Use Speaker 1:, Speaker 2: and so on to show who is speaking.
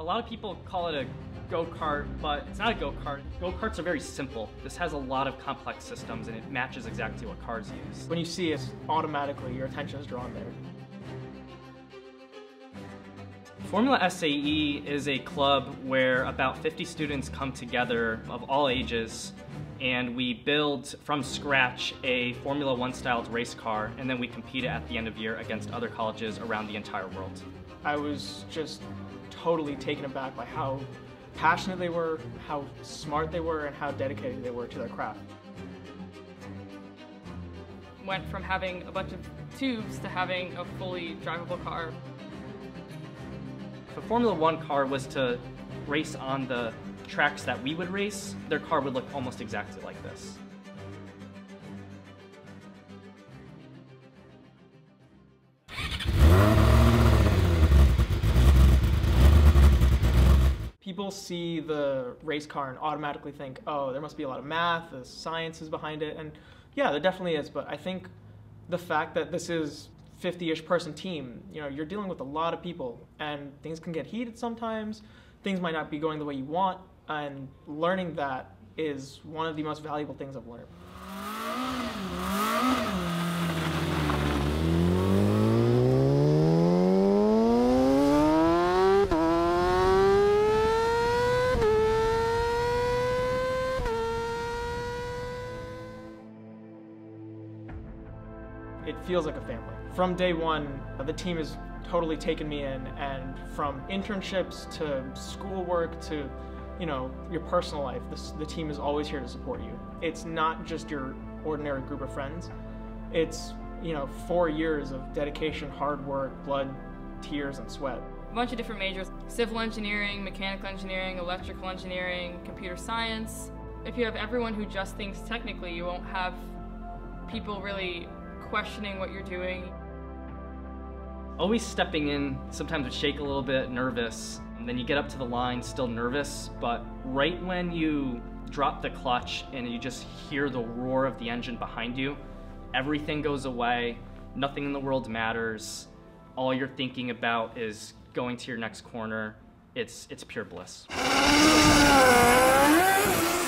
Speaker 1: A lot of people call it a go-kart, but it's not a go-kart. Go-karts are very simple. This has a lot of complex systems and it matches exactly what cars use.
Speaker 2: When you see it, automatically your attention is drawn there.
Speaker 1: Formula SAE is a club where about 50 students come together of all ages and we build from scratch a Formula One styled race car and then we compete it at the end of year against other colleges around the entire world.
Speaker 2: I was just totally taken aback by how passionate they were, how smart they were, and how dedicated they were to their craft.
Speaker 3: Went from having a bunch of tubes to having a fully drivable car.
Speaker 1: If a Formula One car was to race on the tracks that we would race, their car would look almost exactly like this.
Speaker 2: People see the race car and automatically think, oh, there must be a lot of math, the science is behind it, and yeah, there definitely is, but I think the fact that this is 50-ish person team, you know, you're dealing with a lot of people and things can get heated sometimes, things might not be going the way you want, and learning that is one of the most valuable things I've learned. It feels like a family. From day one, uh, the team has totally taken me in, and from internships to schoolwork to you know, your personal life, this, the team is always here to support you. It's not just your ordinary group of friends. It's, you know, four years of dedication, hard work, blood, tears, and sweat.
Speaker 3: A bunch of different majors, civil engineering, mechanical engineering, electrical engineering, computer science. If you have everyone who just thinks technically, you won't have people really questioning what you're doing.
Speaker 1: Always stepping in, sometimes would shake a little bit, nervous, and then you get up to the line, still nervous, but right when you drop the clutch and you just hear the roar of the engine behind you, everything goes away, nothing in the world matters. All you're thinking about is going to your next corner. It's, it's pure bliss.